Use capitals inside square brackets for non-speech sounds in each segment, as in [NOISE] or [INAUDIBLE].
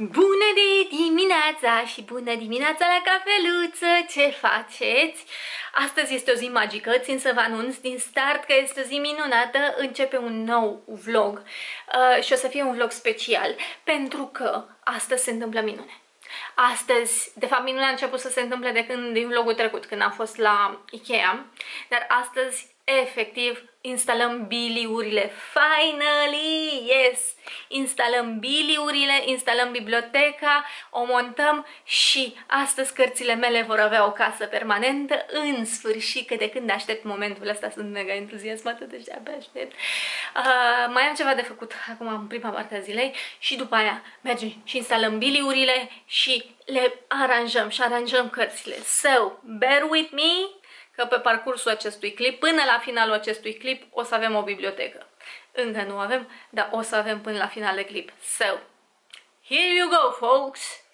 Bună de dimineața și bună dimineața la cafeluță! Ce faceți? Astăzi este o zi magică, țin să vă anunț din start că este o zi minunată, începe un nou vlog uh, și o să fie un vlog special pentru că astăzi se întâmplă minune. Astăzi, de fapt minunea a început să se întâmple de când din vlogul trecut, când am fost la Ikea, dar astăzi efectiv instalăm biliurile. Finally! Yes! Instalăm biliurile, instalăm biblioteca, o montăm și astăzi cărțile mele vor avea o casă permanentă. În sfârșit, că de când aștept momentul ăsta sunt mega entuziasmată, deci de-abia aștept. Uh, mai am ceva de făcut acum în prima parte a zilei și după aia mergem și instalăm biliurile și le aranjăm și aranjăm cărțile. So, bear with me! Că pe parcursul acestui clip, până la finalul acestui clip, o să avem o bibliotecă. Încă nu avem, dar o să avem până la final de clip. So, here you go, folks!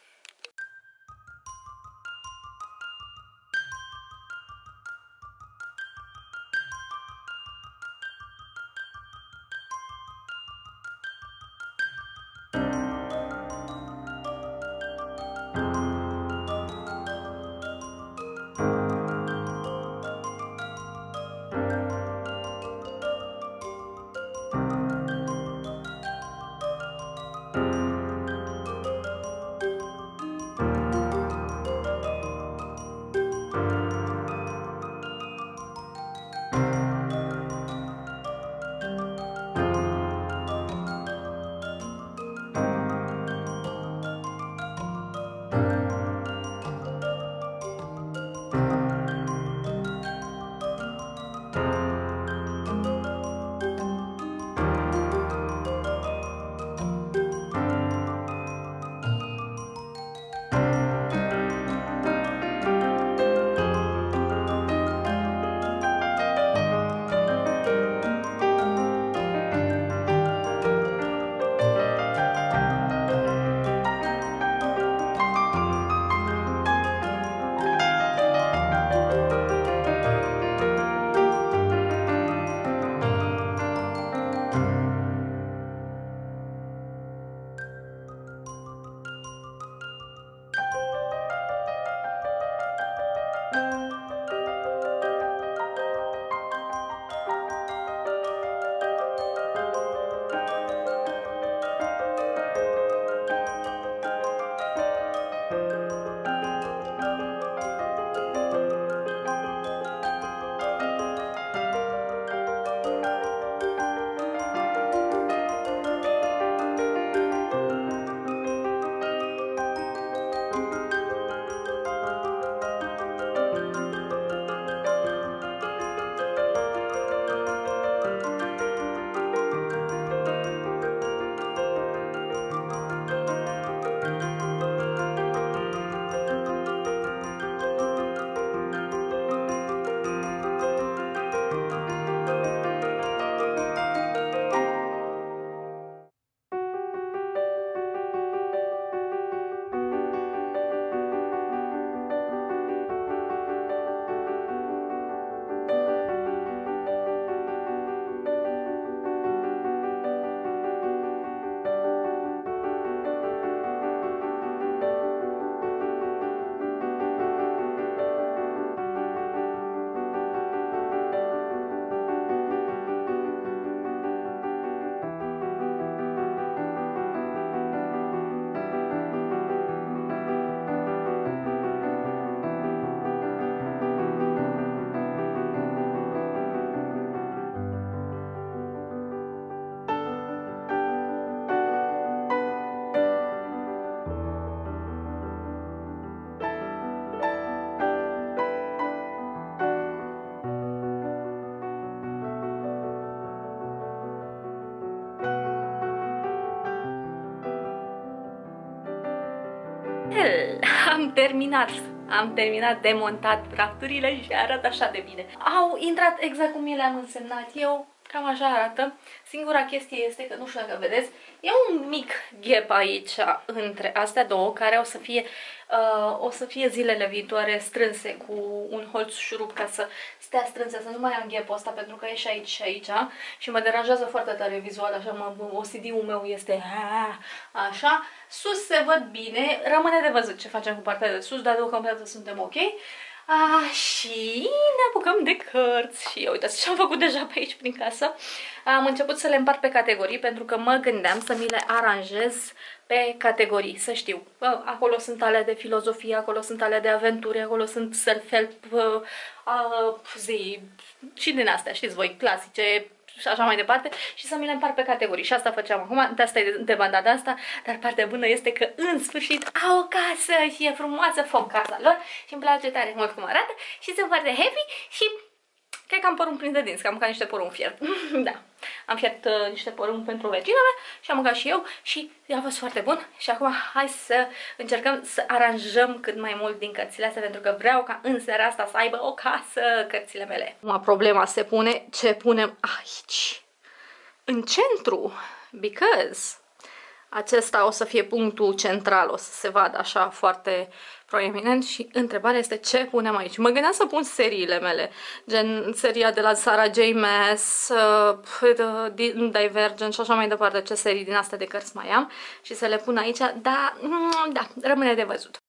Am terminat. Am terminat de montat rafturile și arată așa de bine. Au intrat exact cum mi le-am însemnat eu, Cam așa arată. Singura chestie este că, nu știu dacă vedeți, e un mic gap aici între astea două, care o să fie, uh, o să fie zilele viitoare strânse cu un holț șurub ca să stea strânse, să nu mai am gap ăsta, pentru că e și aici și aici și mă deranjează foarte tare vizual, așa, mă, OCD-ul meu este așa. Sus se văd bine, rămâne de văzut ce facem cu partea de sus, dar deocamdată suntem ok. A, și ne apucăm de cărți și uitați ce am făcut deja pe aici prin casă. Am început să le împart pe categorii pentru că mă gândeam să mi le aranjez pe categorii, să știu. Acolo sunt ale de filozofie, acolo sunt ale de aventuri, acolo sunt self-help, uh, uh, zi, și din astea, știți voi, clasice, și așa mai departe și să mi le împart pe categorii. Și asta făceam acum, de asta e de banda de asta, dar partea bună este că în sfârșit au o casă și e frumoasă, foc casa lor și îmi place tare mult cum arată și sunt foarte happy și cred că am părul plin de dinți, că am mâncat niște porumb fiert. [LAUGHS] da, am fiert uh, niște porumb pentru vecina mea și am mâncat și eu și a fost foarte bun. Și acum hai să încercăm să aranjăm cât mai mult din cărțile astea pentru că vreau ca în seara asta să aibă o casă cărțile mele. Acum problema se pune ce punem aici, în centru, because acesta o să fie punctul central, o să se vadă așa foarte proeminent și întrebarea este ce punem aici. Mă gândeam să pun seriile mele, gen seria de la Sarah J. Maas, uh, Divergent și așa mai departe, ce serii din astea de cărți mai am și să le pun aici, dar mm, da, rămâne de văzut.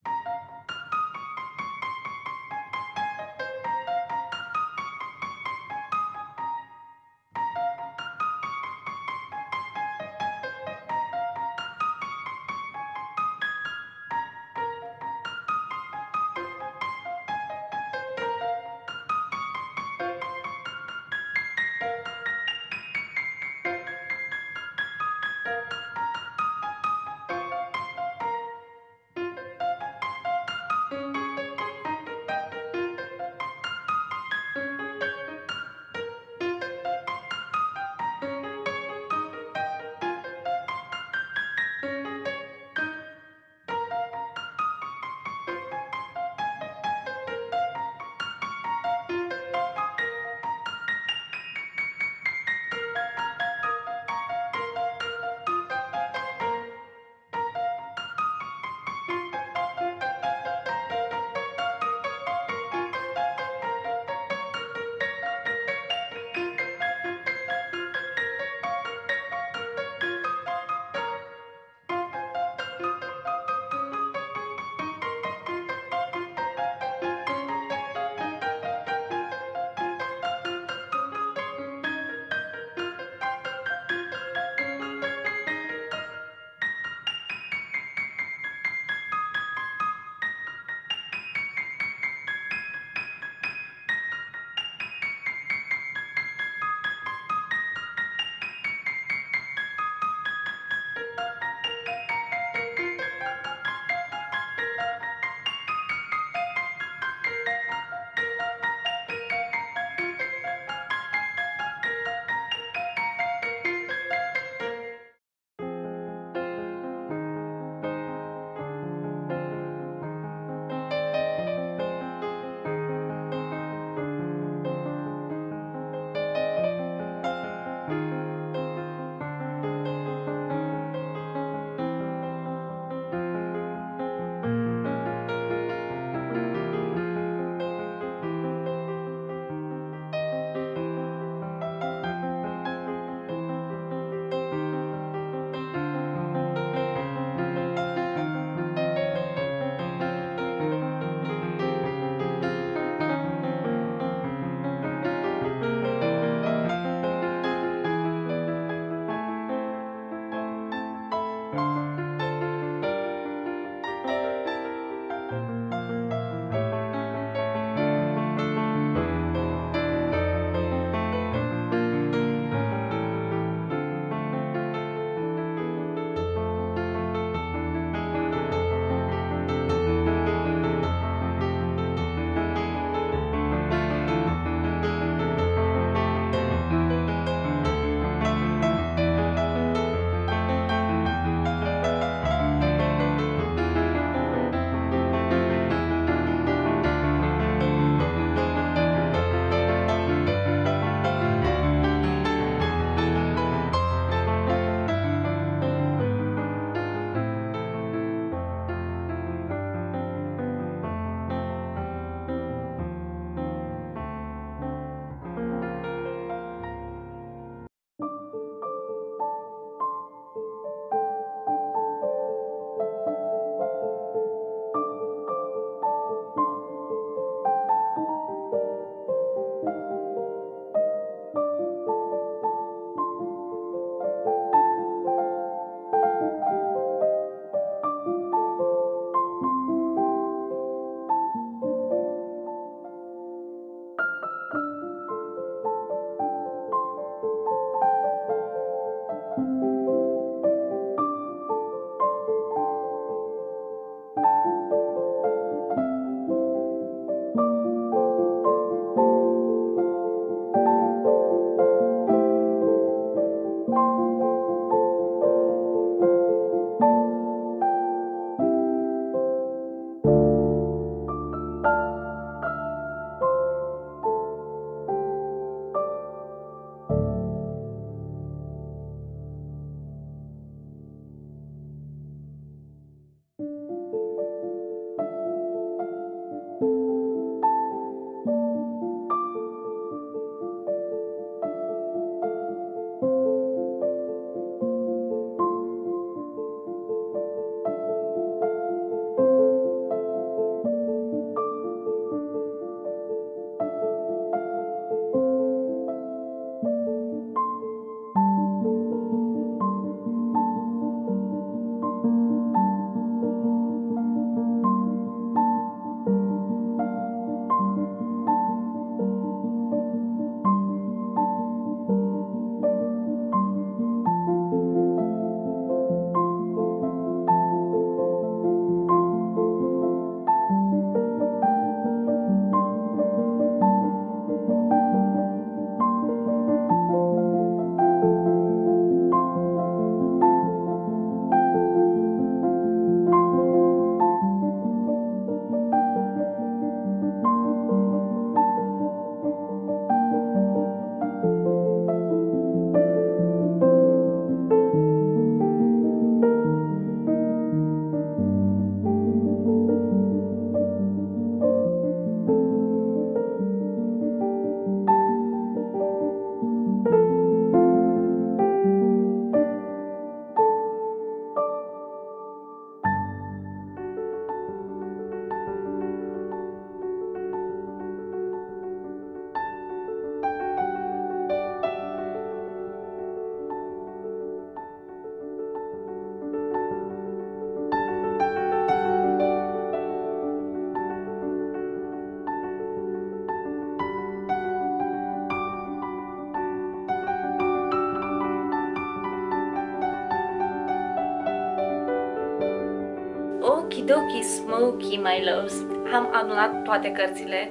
Smoky, my loves. Am adunat toate cărțile.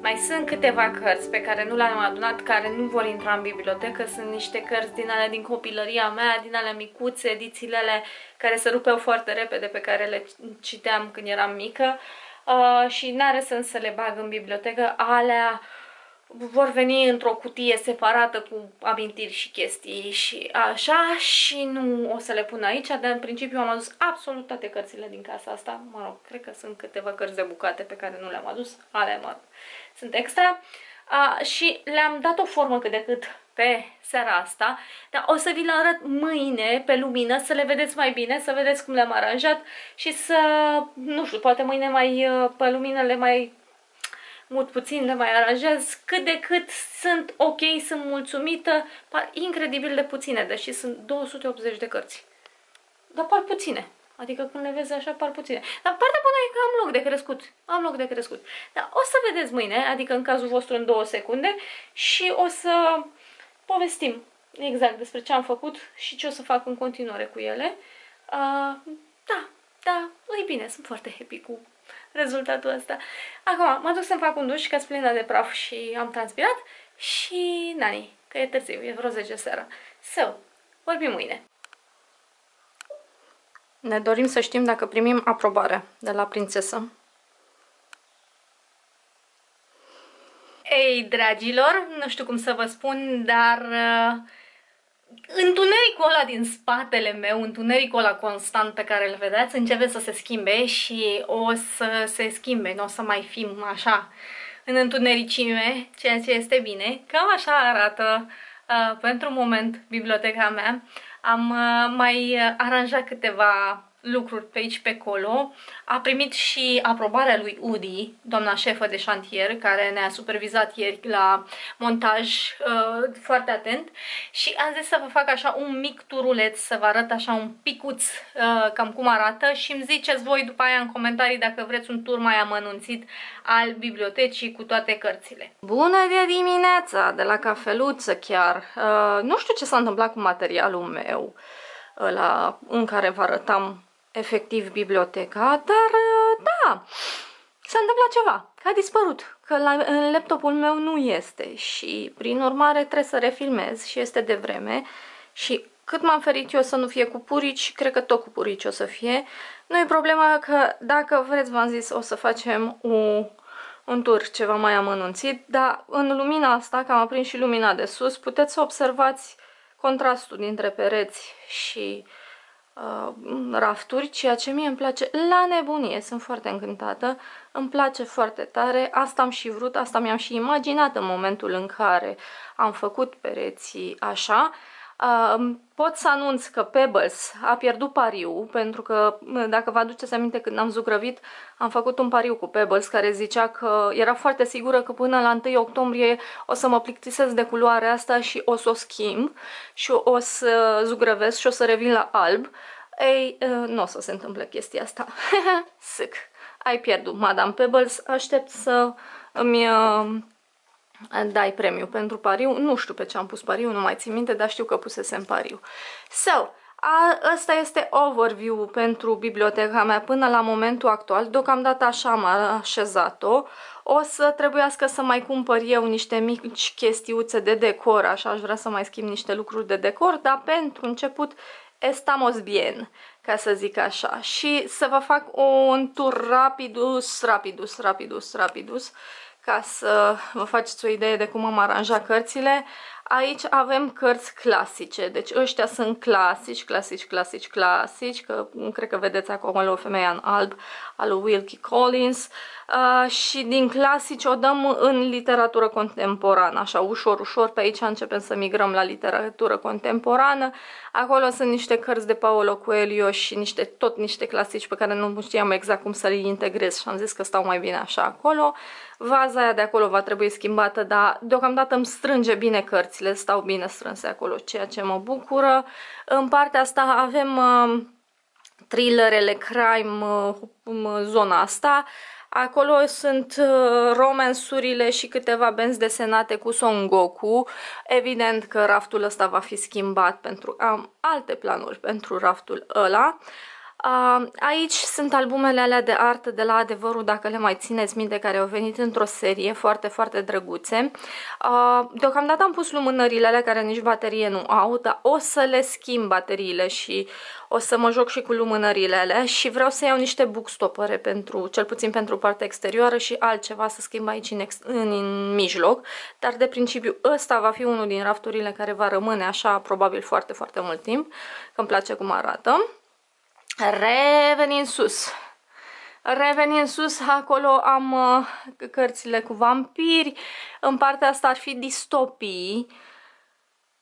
Mai sunt câteva cărți pe care nu le-am adunat, care nu vor intra în bibliotecă. Sunt niște cărți din alea din copilăria mea, din alea micuțe, edițiile care se rupeau foarte repede, pe care le citeam când eram mică. Uh, și n-are sens să le bag în bibliotecă. Alea vor veni într-o cutie separată cu amintiri și chestii și așa și nu o să le pun aici, dar în principiu am adus absolut toate cărțile din casa asta, mă rog, cred că sunt câteva cărți de bucate pe care nu le-am adus, ale mă sunt extra. Uh, și le-am dat o formă cât de cât pe seara asta, dar o să vi le arăt mâine pe lumină, să le vedeți mai bine, să vedeți cum le-am aranjat și să, nu știu, poate mâine mai pe lumină le mai mult puțin le mai aranjez, cât de cât sunt ok, sunt mulțumită, par incredibil de puține, deși sunt 280 de cărți. Dar par puține. Adică când le vezi așa, par puține. Dar partea bună e că am loc de crescut. Am loc de crescut. Dar o să vedeți mâine, adică în cazul vostru în două secunde și o să povestim exact despre ce am făcut și ce o să fac în continuare cu ele. Uh, da, da, e bine, sunt foarte happy cu rezultatul ăsta. Acum, mă duc să-mi fac un duș, că plină de praf și am transpirat și, nani, că e târziu, e vreo 10 seara. So, vorbim mâine. Ne dorim să știm dacă primim aprobare de la prințesă. Ei, dragilor, nu știu cum să vă spun, dar uh, întunericul ăla din spatele meu, întunericul ăla constant pe care îl vedeți, începe să se schimbe și o să se schimbe, nu o să mai fim așa în întunericime, ceea ce este bine. Cam așa arată uh, pentru moment biblioteca mea. Am uh, mai aranjat câteva lucruri pe aici pe acolo. A primit și aprobarea lui Udi, doamna șefă de șantier, care ne-a supervizat ieri la montaj uh, foarte atent și am zis să vă fac așa un mic turuleț, să vă arăt așa un picuț uh, cam cum arată și îmi ziceți voi după aia în comentarii dacă vreți un tur mai amănunțit al bibliotecii cu toate cărțile. Bună de dimineața, de la cafeluță chiar. Uh, nu știu ce s-a întâmplat cu materialul meu ăla în care vă arătam efectiv biblioteca, dar uh, da, s-a întâmplat ceva, că a dispărut, că la, în laptopul meu nu este și prin urmare trebuie să refilmez și este de vreme și cât m-am ferit eu să nu fie cu purici, cred că tot cu purici o să fie. Nu e problema că dacă vreți, v-am zis, o să facem un, un tur ceva mai amănunțit, dar în lumina asta, că am aprins și lumina de sus, puteți să observați contrastul dintre pereți și uh, rafturi, ceea ce mie îmi place la nebunie, sunt foarte încântată, îmi place foarte tare, asta am și vrut, asta mi-am și imaginat în momentul în care am făcut pereții așa, pot să anunț că Pebbles a pierdut pariu, pentru că, dacă vă aduceți aminte, când am zugrăvit, am făcut un pariu cu Pebbles, care zicea că era foarte sigură că până la 1 octombrie o să mă plictisesc de culoarea asta și o să o schimb și o să zugrăvesc și o să revin la alb. Ei, nu o să se întâmple chestia asta. [LAUGHS] Sick. Ai pierdut, Madame Pebbles. Aștept să îmi dai premiu pentru pariu. Nu știu pe ce am pus pariu, nu mai țin minte, dar știu că pusesem pariu. So, ăsta este overview pentru biblioteca mea până la momentul actual. Deocamdată așa am așezat-o. O să trebuiască să mai cumpăr eu niște mici chestiuțe de decor, așa aș vrea să mai schimb niște lucruri de decor, dar pentru început estamos bien, ca să zic așa. Și să vă fac un tur rapidus, rapidus, rapidus, rapidus ca să vă faceți o idee de cum am aranjat cărțile. Aici avem cărți clasice, deci ăștia sunt clasici, clasici, clasici, clasici, că cred că vedeți acolo femeia în alb al lui Wilkie Collins uh, și din clasici o dăm în literatură contemporană, așa ușor, ușor, pe aici începem să migrăm la literatură contemporană. Acolo sunt niște cărți de Paolo Coelho și niște, tot niște clasici pe care nu știam exact cum să le integrez și am zis că stau mai bine așa acolo. Vaza aia de acolo va trebui schimbată, dar deocamdată îmi strânge bine cărțile, stau bine strânse acolo, ceea ce mă bucură. În partea asta avem uh, thrillerele, crime, uh, zona asta. Acolo sunt uh, romansurile și câteva benzi desenate cu Son Goku. Evident că raftul ăsta va fi schimbat pentru am alte planuri pentru raftul ăla. Uh, aici sunt albumele alea de artă de la Adevărul, dacă le mai țineți minte, care au venit într-o serie foarte, foarte drăguțe. Uh, deocamdată am pus lumânările alea care nici baterie nu au, dar o să le schimb bateriile și o să mă joc și cu lumânările alea și vreau să iau niște bookstopere pentru, cel puțin pentru partea exterioară și altceva să schimb aici în, ex, în, în mijloc, dar de principiu ăsta va fi unul din rafturile care va rămâne așa probabil foarte, foarte mult timp, că îmi place cum arată. Revenim sus. Revenim sus, acolo am uh, cărțile cu vampiri, în partea asta ar fi distopii,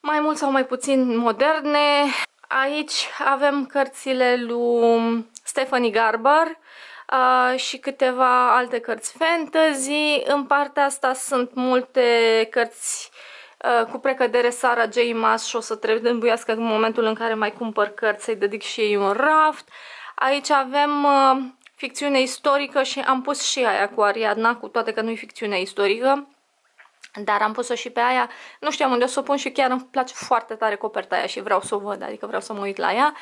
mai mult sau mai puțin moderne. Aici avem cărțile lui Stephanie Garber uh, și câteva alte cărți fantasy. În partea asta sunt multe cărți uh, cu precădere Sara J. Maas și o să trebuiască în momentul în care mai cumpăr cărți să-i dedic și ei un raft. Aici avem uh, ficțiune istorică și am pus și aia cu Ariadna, cu toate că nu e ficțiune istorică. Dar am pus-o și pe aia, nu știam unde o să o pun și chiar îmi place foarte tare coperta aia și vreau să o văd, adică vreau să mă uit la ea.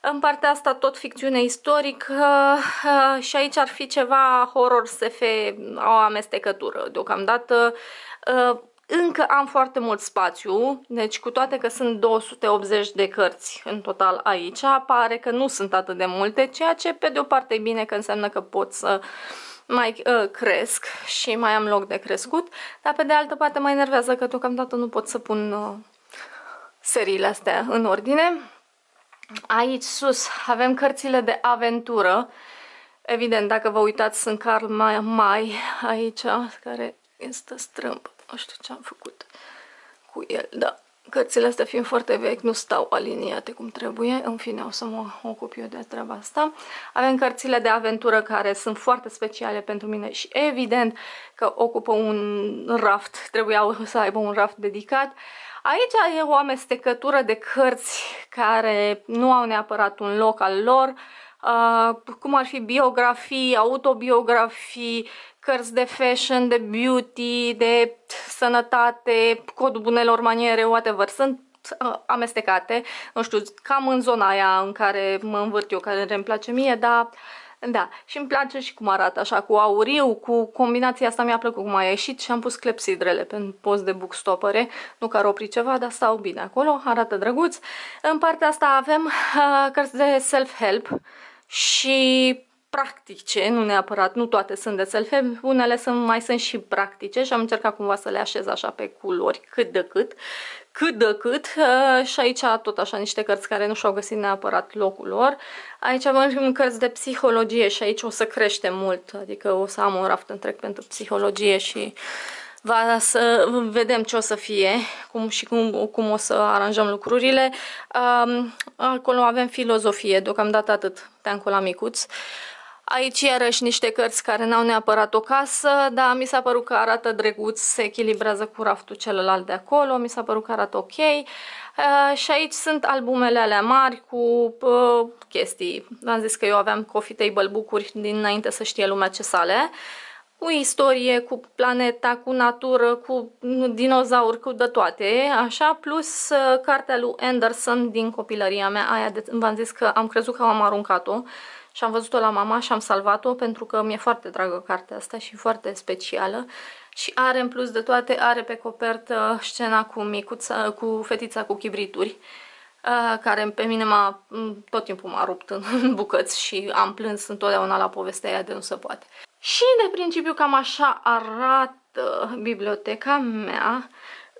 În partea asta tot ficțiune istorică uh, și aici ar fi ceva horror SF, o amestecătură deocamdată. Uh, încă am foarte mult spațiu, deci cu toate că sunt 280 de cărți în total aici, pare că nu sunt atât de multe, ceea ce pe de o parte e bine că înseamnă că pot să mai uh, cresc și mai am loc de crescut, dar pe de altă parte mă enervează că deocamdată nu pot să pun uh, seriile astea în ordine. Aici sus avem cărțile de aventură. Evident, dacă vă uitați, sunt Carl Mai aici, care este strâmb. Nu știu ce am făcut cu el, da. Cărțile astea fiind foarte vechi, nu stau aliniate cum trebuie. În fine, o să mă ocup eu de treaba asta. Avem cărțile de aventură care sunt foarte speciale pentru mine și evident că ocupă un raft, trebuiau să aibă un raft dedicat. Aici e o amestecătură de cărți care nu au neapărat un loc al lor, uh, cum ar fi biografii, autobiografii, cărți de fashion, de beauty, de sănătate, codul bunelor maniere, whatever. Sunt uh, amestecate, nu știu, cam în zona aia în care mă învârt eu, care îmi place mie, dar da, și îmi place și cum arată așa, cu auriu, cu combinația asta mi-a plăcut cum a ieșit și am pus clepsidrele pe post de bookstopere, nu că ar opri ceva, dar stau bine acolo, arată drăguț. În partea asta avem uh, cărți de self-help și practice, nu neapărat, nu toate sunt de self unele sunt, mai sunt și practice și am încercat cumva să le așez așa pe culori cât de cât, cât de cât uh, și aici tot așa niște cărți care nu și-au găsit neapărat locul lor. Aici avem cărți de psihologie și aici o să crește mult, adică o să am un raft întreg pentru psihologie și va să vedem ce o să fie cum și cum, cum o să aranjăm lucrurile. Um, acolo avem filozofie, deocamdată atât, te-am la micuț. Aici iarăși niște cărți care n-au neapărat o casă, dar mi s-a părut că arată drăguț, se echilibrează cu raftul celălalt de acolo, mi s-a părut că arată ok. Uh, și aici sunt albumele alea mari cu uh, chestii. V-am zis că eu aveam coffee table book-uri dinainte să știe lumea ce sale. Cu istorie, cu planeta, cu natură, cu dinozauri, cu de toate, așa, plus uh, cartea lui Anderson din copilăria mea, aia v-am zis că am crezut că am aruncat-o și am văzut-o la mama și am salvat-o pentru că mi-e foarte dragă cartea asta și foarte specială și are în plus de toate, are pe copertă scena cu micuța, cu fetița cu chibrituri care pe mine m-a, tot timpul m-a rupt în bucăți și am plâns întotdeauna la povestea aia de nu se poate. Și de principiu cam așa arată biblioteca mea.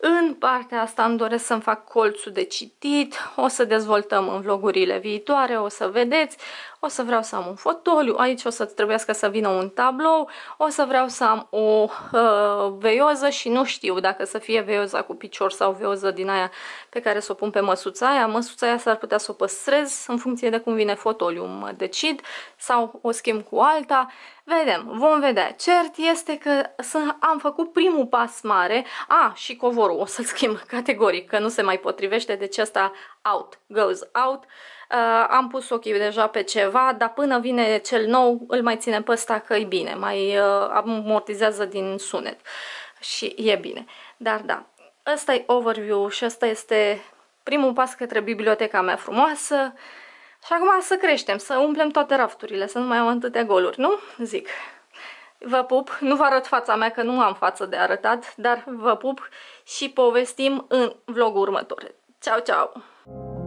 În partea asta îmi doresc să-mi fac colțul de citit, o să dezvoltăm în vlogurile viitoare, o să vedeți, o să vreau să am un fotoliu, aici o să trebuiască să vină un tablou, o să vreau să am o uh, veioză și nu știu dacă să fie veioza cu picior sau veioză din aia pe care să o pun pe măsuța aia. Măsuța aia s-ar putea să o păstrez în funcție de cum vine fotoliu, mă decid sau o schimb cu alta. Vedem, vom vedea. Cert este că am făcut primul pas mare. A, și covorul o să-l schimb categoric, că nu se mai potrivește, deci asta out, goes out. Uh, am pus ochii deja pe ceva, dar până vine cel nou îl mai ținem pe ăsta că e bine, mai uh, amortizează din sunet și e bine. Dar da, ăsta e overview și ăsta este primul pas către biblioteca mea frumoasă. Și acum să creștem, să umplem toate rafturile, să nu mai am atâtea goluri, nu? Zic. Vă pup, nu vă arăt fața mea că nu am față de arătat, dar vă pup și povestim în vlogul următor. Ceau, ceau! you